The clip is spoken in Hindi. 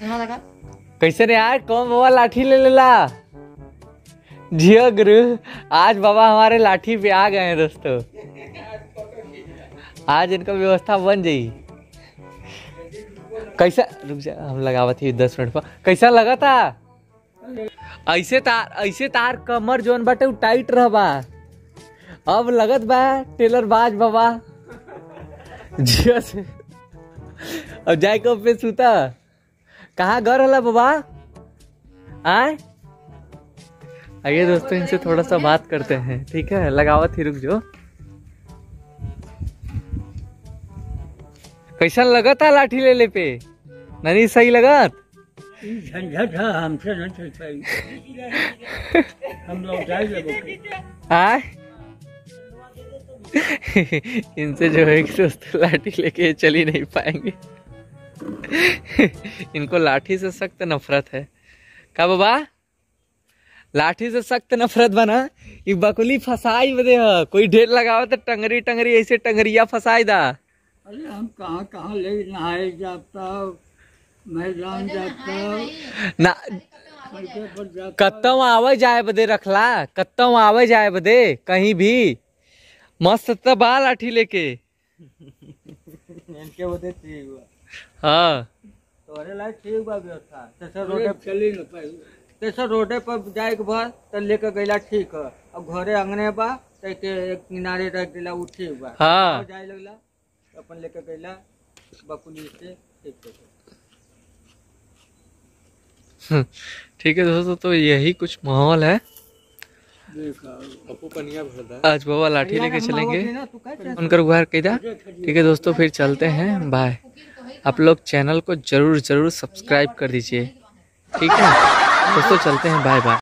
कैसे रे यार? कौन बाबा लाठी ले लेला? जियो गुरु, आज बाबा हमारे लाठी पे आ गए हैं दोस्तों। आज इनका व्यवस्था बन जाई कैसा रुक जा, हम लगावत ही दस मिनट पर। कैसा लगा था? ऐसे तार ऐसे तार कमर जोन बाटे, उ टाइट रहबा अब लगत बा, टेलर बाज बाबा। जियो से अब जाए को पे सुता? कहाँ घर हला बाबा? आए? आइए दोस्तों, इनसे थोड़ा सा बात करते हैं। ठीक है? लगावत ही रुक जो। कैसा लगा था लाठी ले ले पे नहीं सही है हमसे लोग आए? इनसे जो है कि लाठी लेके चल नहीं पाएँगे। इनको लाठी से सख्त नफरत है। का बाबा? लाठी से सख्त नफरत बना? ये बकुली फसाई बदे ह कोई ढेर लगाओ तो टंगरी टंगरी ऐसे टंगरिया फसाई दा। अरे हम कहाँ कहाँ ले नहाए जाता मैदान जाता ना कत्तम आवे जाए बदे रखला कत्तम आवे जाए बदे कहीं भी। मस्त त बा लाठी लेके। इनके बदे ठीक हुआ। हाँ। तोरे लायक ठीक बा व्यवस्था। तेसर रोडे चली न पाई तेसर रोडे पर जाए के बाद तो लेके ठीक। है अब घरे अंगने बा तो के एक किनारे रख दिला उ ठीक बा। हाँ। अब जाए लगला तो अपन लेके गईला बकुली से ठीक है ठीक है दोस्तों तो यही कुछ माहौल है। आज बाबा लाठी लेके चलेंगे। उनकर गुहार कैदा ठीक है दोस्तों फिर चलते हैं। बाय। आप लोग चैनल को ज़रूर ज़रूर सब्सक्राइब कर दीजिए। ठीक है? दोस्तों, चलते हैं। Bye bye